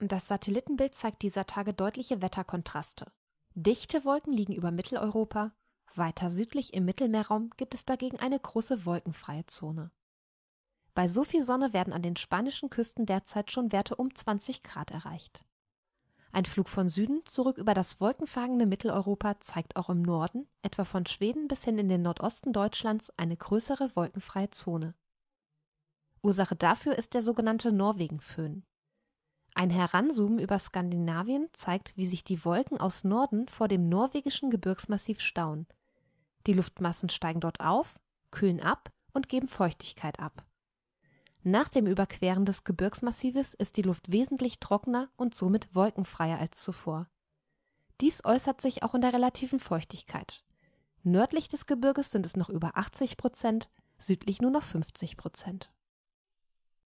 Das Satellitenbild zeigt dieser Tage deutliche Wetterkontraste. Dichte Wolken liegen über Mitteleuropa, weiter südlich im Mittelmeerraum gibt es dagegen eine große wolkenfreie Zone. Bei so viel Sonne werden an den spanischen Küsten derzeit schon Werte um 20 Grad erreicht. Ein Flug von Süden zurück über das wolkenverhangene Mitteleuropa zeigt auch im Norden, etwa von Schweden bis hin in den Nordosten Deutschlands, eine größere wolkenfreie Zone. Ursache dafür ist der sogenannte Norwegenföhn. Ein Heranzoomen über Skandinavien zeigt, wie sich die Wolken aus Norden vor dem norwegischen Gebirgsmassiv stauen. Die Luftmassen steigen dort auf, kühlen ab und geben Feuchtigkeit ab. Nach dem Überqueren des Gebirgsmassives ist die Luft wesentlich trockener und somit wolkenfreier als zuvor. Dies äußert sich auch in der relativen Feuchtigkeit. Nördlich des Gebirges sind es noch über 80 Prozent, südlich nur noch 50 Prozent